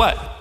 what?